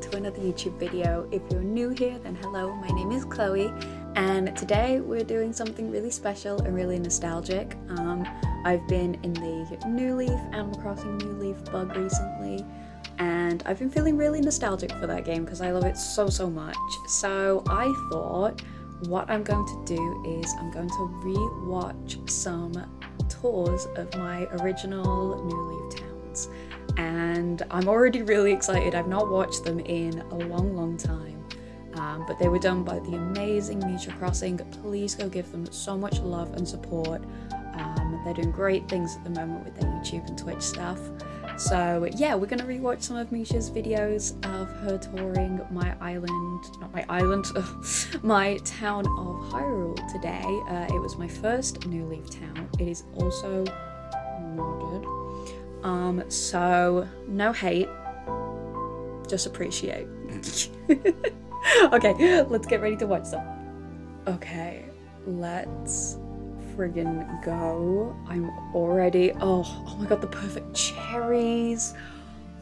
to another YouTube video. If you're new here, then hello, my name is Chloe, and today we're doing something really special and really nostalgic. Um, I've been in the New Leaf, Animal Crossing New Leaf bug recently, and I've been feeling really nostalgic for that game because I love it so, so much. So I thought what I'm going to do is I'm going to re-watch some tours of my original New Leaf towns and I'm already really excited. I've not watched them in a long, long time, um, but they were done by the amazing Mischa Crossing. Please go give them so much love and support. Um, they're doing great things at the moment with their YouTube and Twitch stuff. So yeah, we're gonna rewatch some of Mischa's videos of her touring my island, not my island, my town of Hyrule today. Uh, it was my first New Leaf town. It is also. Um, so no hate, just appreciate. okay, let's get ready to watch some. Okay, let's friggin' go. I'm already, oh, oh my god, the perfect cherries.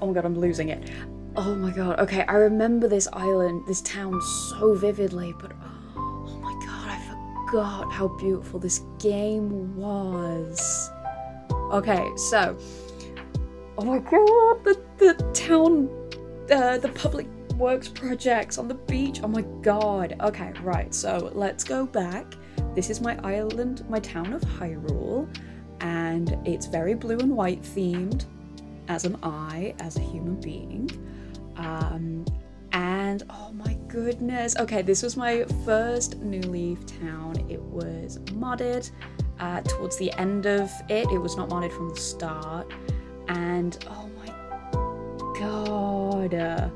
Oh my god, I'm losing it. Oh my god, okay, I remember this island, this town so vividly, but oh my god, I forgot how beautiful this game was. Okay, so Oh my god, the, the town, uh, the public works projects on the beach. Oh my god. Okay, right, so let's go back. This is my island, my town of Hyrule, and it's very blue and white themed, as am I, as a human being. Um, and oh my goodness. Okay, this was my first New Leaf town. It was modded uh, towards the end of it, it was not modded from the start and oh my god.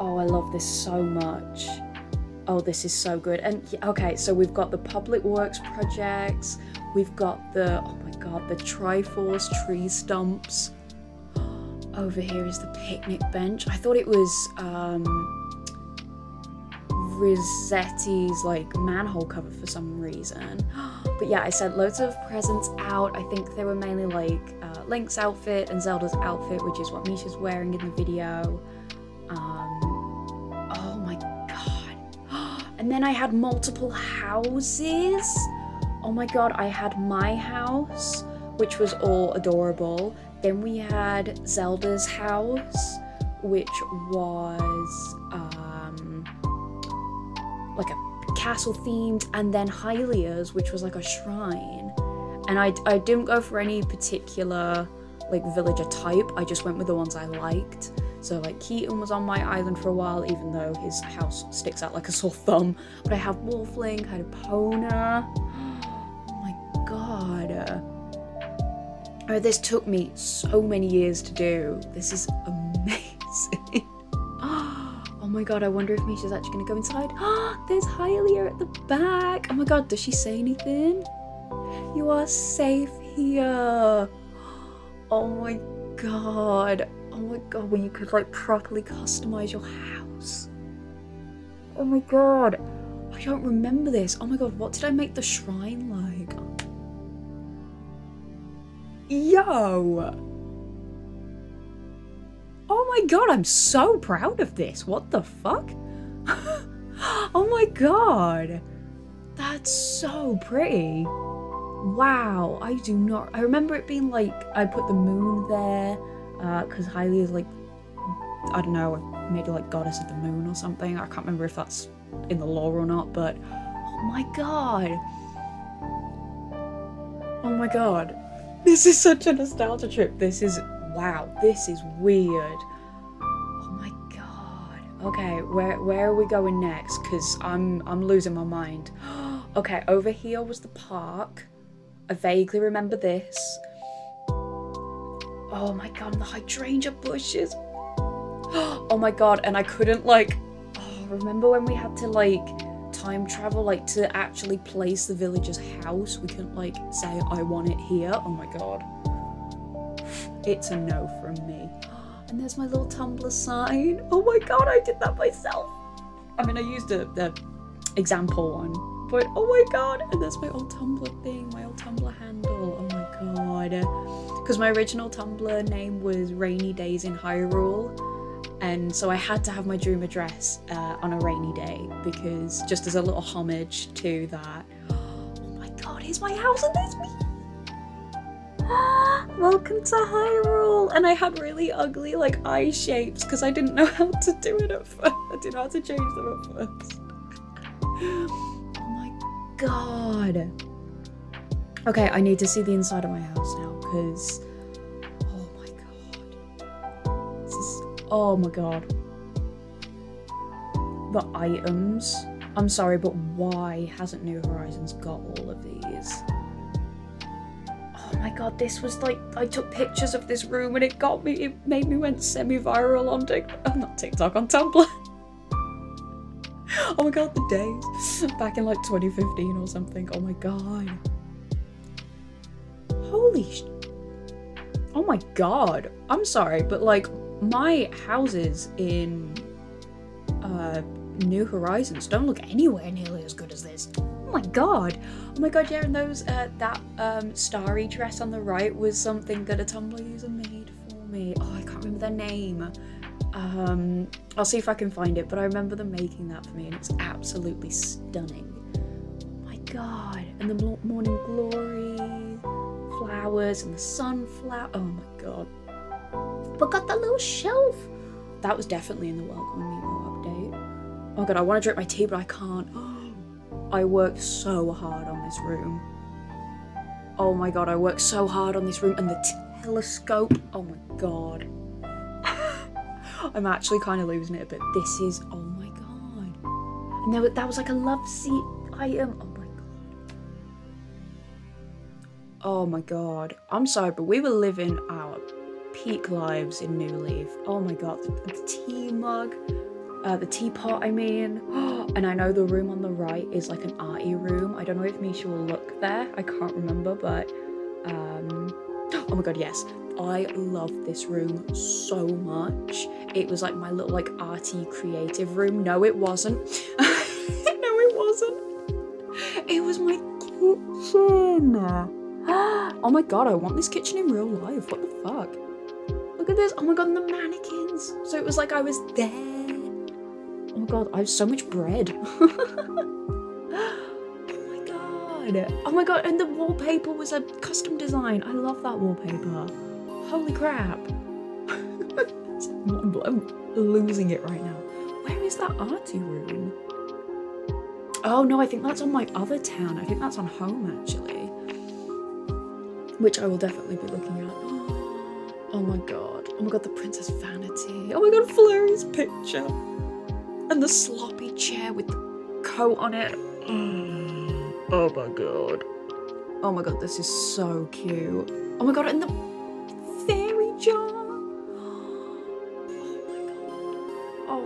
Oh i love this so much. Oh this is so good. And okay so we've got the public works projects. We've got the oh my god the triforce tree stumps. Over here is the picnic bench. I thought it was um Rossetti's like manhole cover for some reason. But yeah, I sent loads of presents out. I think they were mainly like uh, Link's outfit and Zelda's outfit, which is what Mischa's wearing in the video. Um, oh my god. And then I had multiple houses. Oh my god, I had my house, which was all adorable. Then we had Zelda's house, which was. Uh, like a castle themed, and then Hylia's, which was like a shrine. And I, I didn't go for any particular like villager type, I just went with the ones I liked. So like Keaton was on my island for a while, even though his house sticks out like a sore thumb. But I have Wolflink, I had pona Oh my god. Oh, this took me so many years to do. This is amazing oh my god, I wonder if Mischa's actually gonna go inside. Ah, there's Hylia at the back. Oh my god, does she say anything? You are safe here. Oh my god. Oh my god, when you could like properly customize your house. Oh my god. I don't remember this. Oh my god, what did I make the shrine like? Yo! Oh my god, I'm so proud of this. What the fuck? oh my god. That's so pretty. Wow, I do not. I remember it being like I put the moon there because uh, Hylia is like, I don't know, maybe like goddess of the moon or something. I can't remember if that's in the lore or not, but oh my god. Oh my god. This is such a nostalgia trip. This is wow, this is weird. Oh my god. Okay, where where are we going next? Cause I'm I'm losing my mind. okay, over here was the park. I vaguely remember this. Oh my god, the hydrangea bushes. oh my god, and I couldn't like oh, remember when we had to like time travel like to actually place the villager's house we couldn't like say i want it here oh my god it's a no from me. And there's my little Tumblr sign. Oh my god, I did that myself. I mean, I used the example one, but oh my god. And there's my old Tumblr thing, my old Tumblr handle. Oh my god. Because my original Tumblr name was Rainy Days in Hyrule. And so I had to have my dream address uh, on a rainy day because just as a little homage to that. Oh my god, here's my house and there's me. Welcome to Hyrule! And I had really ugly like eye shapes because I didn't know how to do it at first. I didn't know how to change them at first. God. Okay, I need to see the inside of my house now because oh my god. This is oh my god. The items. I'm sorry, but why hasn't New Horizons got all of these? Oh my god, this was like I took pictures of this room and it got me it made me went semi-viral on TikTok oh, uh, not TikTok on Tumblr. oh my god, the days. Back in like 2015 or something. Oh my god. Holy sh Oh my god. I'm sorry, but like my houses in uh New Horizons don't look anywhere nearly as good as this. Oh my god. Oh my god, yeah, and those uh, that um starry dress on the right was something that a Tumblr user made for me. Oh, I can't remember their name. Um I'll see if I can find it, but I remember them making that for me and it's absolutely stunning. Oh my god. And the morning glory flowers and the sunflower. Oh my god. But got that little shelf. That was definitely in the Welcome Amiibo update. Oh god, I want to drink my tea, but I can't. I worked so hard on this room. Oh my god, I worked so hard on this room and the telescope. Oh my god. I'm actually kind of losing it a bit. This is, oh my god. And there, that was like a love seat item. Oh my god. Oh my god. I'm sorry, but we were living our peak lives in New Leaf. Oh my god. The, the tea mug, uh, the teapot, I mean. and I know the room on the right is like an arty room. I don't know if Mischa will look there. I can't remember, but um, oh my god, yes. I love this room so much. It was like my little like arty creative room. No, it wasn't. no, it wasn't. It was my kitchen. oh my god, I want this kitchen in real life. What the fuck? Look at this. Oh my god, and the mannequins. So it was like I was there. Oh my god, I have so much bread. oh my god. Oh my god, and the wallpaper was a custom design. I love that wallpaper. Holy crap. I'm losing it right now. Where is that arty room? Oh no, I think that's on my other town. I think that's on home actually. Which I will definitely be looking at. Oh my god. Oh my god, the Princess Vanity. Oh my god, Flurry's picture. And the sloppy chair with the coat on it. Mm. Oh my god. Oh my god, this is so cute. Oh my god, and the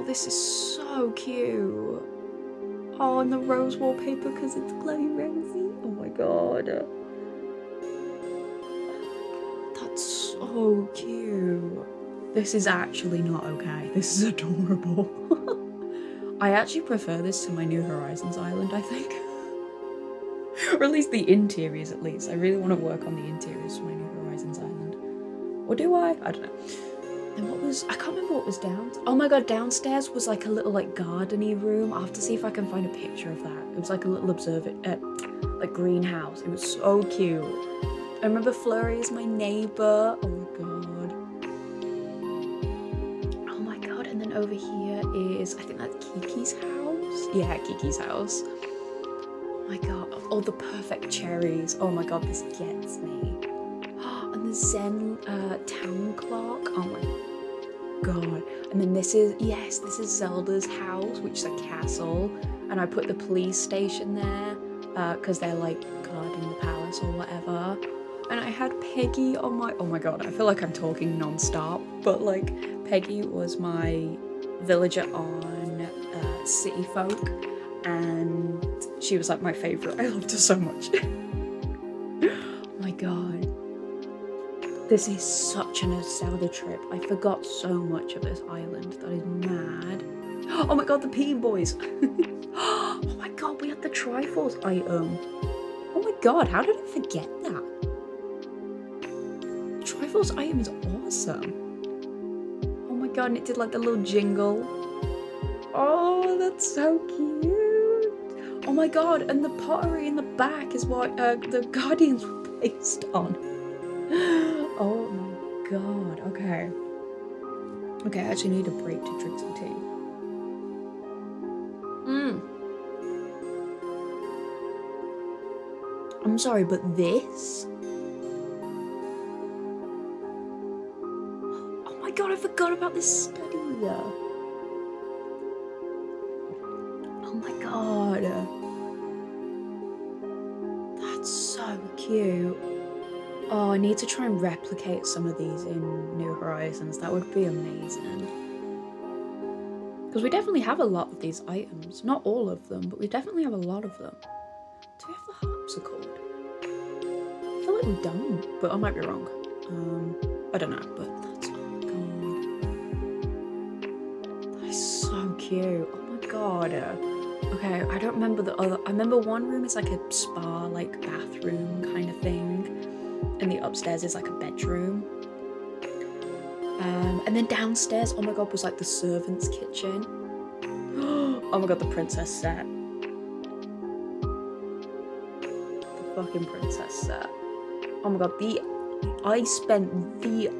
this is so cute. Oh, and the rose wallpaper because it's glowy rosy. Oh my god. That's so cute. This is actually not okay. This is adorable. I actually prefer this to my New Horizons island, I think. or at least the interiors, at least. I really want to work on the interiors for my New Horizons island. Or do I? I don't know. And what was, I can't remember what was down. Oh my god, downstairs was like a little like gardeny room. I'll have to see if I can find a picture of that. It was like a little observer, uh, like greenhouse. It was so cute. I remember Flurry is my neighbor. Oh my god. Oh my god, and then over here is, I think that's Kiki's house. Yeah, Kiki's house. Oh my god, all the perfect cherries. Oh my god, this gets me. Zen uh, town clock. Oh my god. And then this is, yes, this is Zelda's house, which is a castle. And I put the police station there because uh, they're like guarding the palace or whatever and I had Peggy on my oh my god I feel like I'm talking non-stop but like Peggy was my villager on uh, City Folk and she was like my favorite I loved her so much oh my god this is such an nostalgia trip I forgot so much of this island that is mad oh my god the Peeing Boys oh my god we had the Triforce item oh my god how did I forget that Triforce item is awesome. Oh my god, and it did like the little jingle. Oh, that's so cute. Oh my god, and the pottery in the back is what uh, the Guardians were based on. Oh my god, okay. Okay, I actually need a break to drink some tea. Mmm. I'm sorry, but this? Oh my god, I forgot about this study. Oh my god. That's so cute. Oh, I need to try and replicate some of these in New Horizons. That would be amazing. Because we definitely have a lot of these items. Not all of them, but we definitely have a lot of them. Do we have the harpsichord? I feel like we don't, but I might be wrong. Um, I don't know, but that's, oh my god. That's so cute. Oh my god. Okay, I don't remember the other, I remember one room is like a spa, like bathroom kind of thing and the upstairs is like a bedroom. Um, and then downstairs, oh my god, was like the servant's kitchen. oh my god, the princess set. The fucking princess set. Oh my god, the I spent the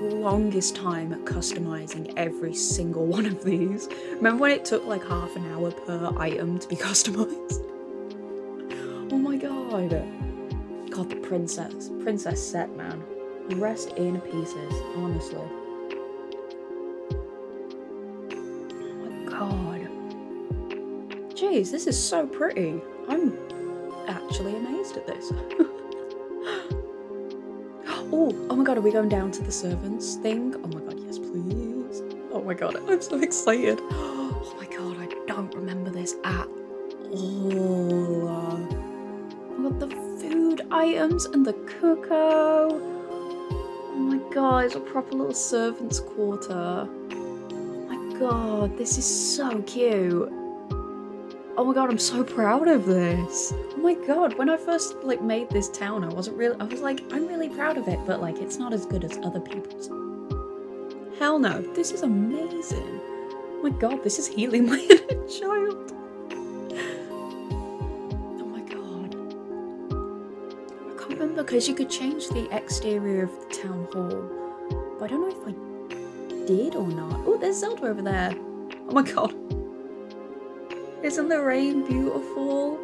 longest time customizing every single one of these. Remember when it took like half an hour per item to be customized? Oh my god. God, the princess. Princess set, man. Rest in pieces, honestly. Oh my god. Jeez, this is so pretty. I'm actually amazed at this. oh, oh my god, are we going down to the servants thing? Oh my god, yes, please. Oh my god, I'm so excited. Items and the cocoa. Oh my god, it's a proper little servant's quarter. Oh my god, this is so cute. Oh my god, I'm so proud of this. Oh my god, when I first like made this town, I wasn't really I was like, I'm really proud of it, but like it's not as good as other people's. Hell no, this is amazing. Oh my god, this is healing my inner child. Because you could change the exterior of the town hall. But I don't know if I did or not. Oh, there's Zelda over there. Oh my god. Isn't the rain beautiful?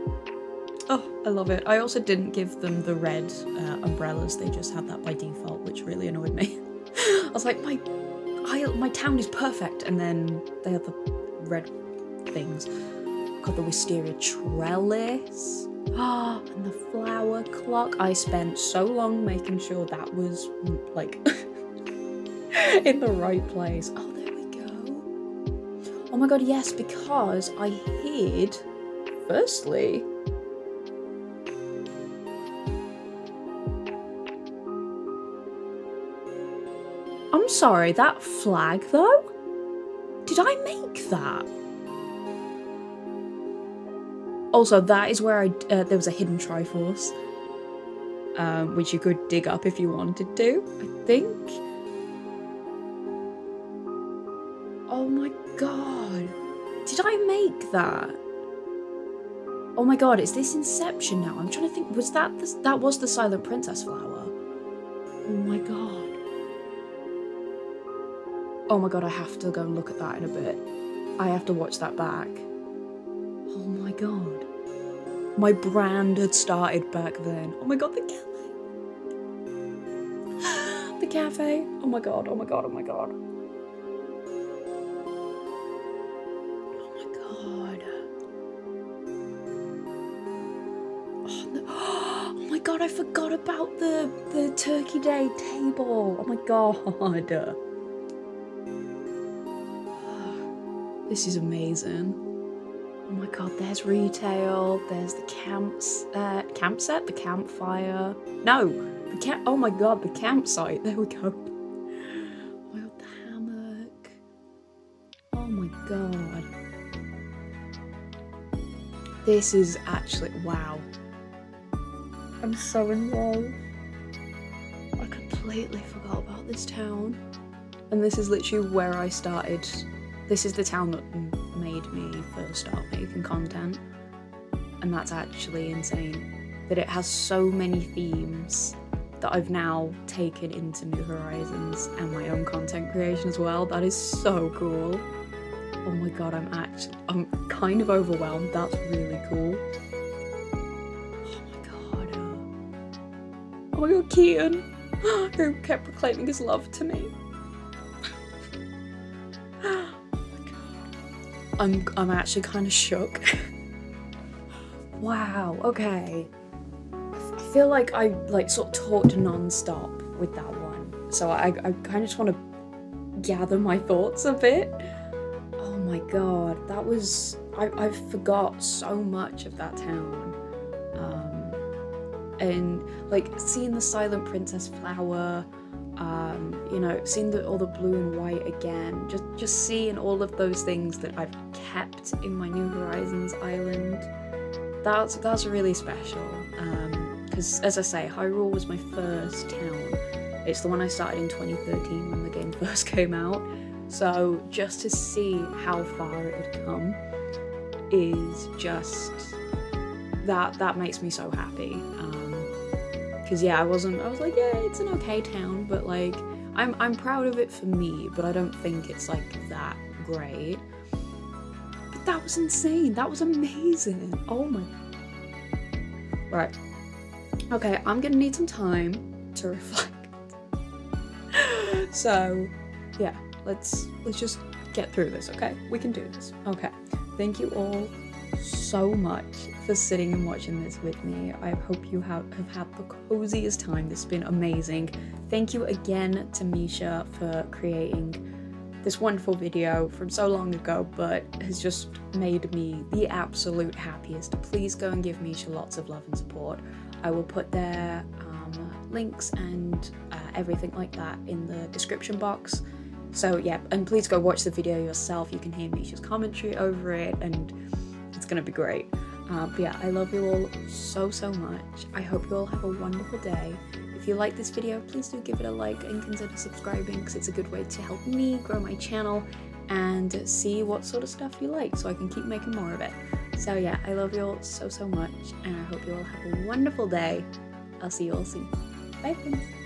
Oh, I love it. I also didn't give them the red uh, umbrellas. They just had that by default, which really annoyed me. I was like, my, I, my town is perfect. And then they had the red things. Got the wisteria trellis. Ah, and the flower clock. I spent so long making sure that was like in the right place. Oh, there we go. Oh my god, yes, because I hid, firstly, I'm sorry, that flag though? Did I make that? Also, that is where I uh, there was a hidden Triforce, um, which you could dig up if you wanted to. I think. Oh my god! Did I make that? Oh my god! Is this Inception now? I'm trying to think. Was that the, that was the Silent Princess flower? Oh my god! Oh my god! I have to go and look at that in a bit. I have to watch that back. Oh my god. My brand had started back then. Oh my god, the cafe. the cafe. Oh my god, oh my god, oh my god. Oh my god. Oh, oh my god, I forgot about the, the Turkey Day table. Oh my god. This is amazing. Oh my god, there's retail, there's the camps, uh, the campfire. No, the camp, oh my god, the campsite, there we go. Oh my god, the hammock. Oh my god. This is actually, wow. I'm so in love. I completely forgot about this town. And this is literally where I started. This is the town that made me first start making content. And that's actually insane. That it has so many themes that I've now taken into New Horizons and my own content creation as well. That is so cool. Oh my god, I'm actually, I'm kind of overwhelmed. That's really cool. Oh my god. Oh my god, Keaton, who kept proclaiming his love to me. I'm, I'm actually kind of shook. wow, okay I feel like I like sort of talked non-stop with that one. So I, I kind of just want to gather my thoughts a bit. Oh my god, that was I, I forgot so much of that town. Um, and like seeing the silent princess flower, um, you know, seeing the, all the blue and white again, just just seeing all of those things that I've kept in my New Horizons island. That's that's really special. Um, because as I say, Hyrule was my first town. It's the one I started in 2013 when the game first came out. So just to see how far it had come is just that that makes me so happy. Because um, yeah, I wasn't. I was like, yeah, it's an okay town, but like, I'm I'm proud of it for me, but I don't think it's like that great. That was insane. That was amazing. Oh my. Right. Okay, I'm gonna need some time to reflect. so, yeah, let's let's just get through this, okay? We can do this. Okay. Thank you all so much for sitting and watching this with me. I hope you have, have had the coziest time. This has been amazing. Thank you again to Mischa for creating this wonderful video from so long ago, but has just made me the absolute happiest. Please go and give Mischa lots of love and support. I will put their um, links and uh, everything like that in the description box. So yeah, and please go watch the video yourself. You can hear Mischa's commentary over it, and it's gonna be great. Uh, but yeah, I love you all so so much. I hope you all have a wonderful day. If you like this video, please do give it a like and consider subscribing because it's a good way to help me grow my channel and see what sort of stuff you like so I can keep making more of it. So yeah, I love you all so, so much, and I hope you all have a wonderful day. I'll see you all soon. Bye, friends.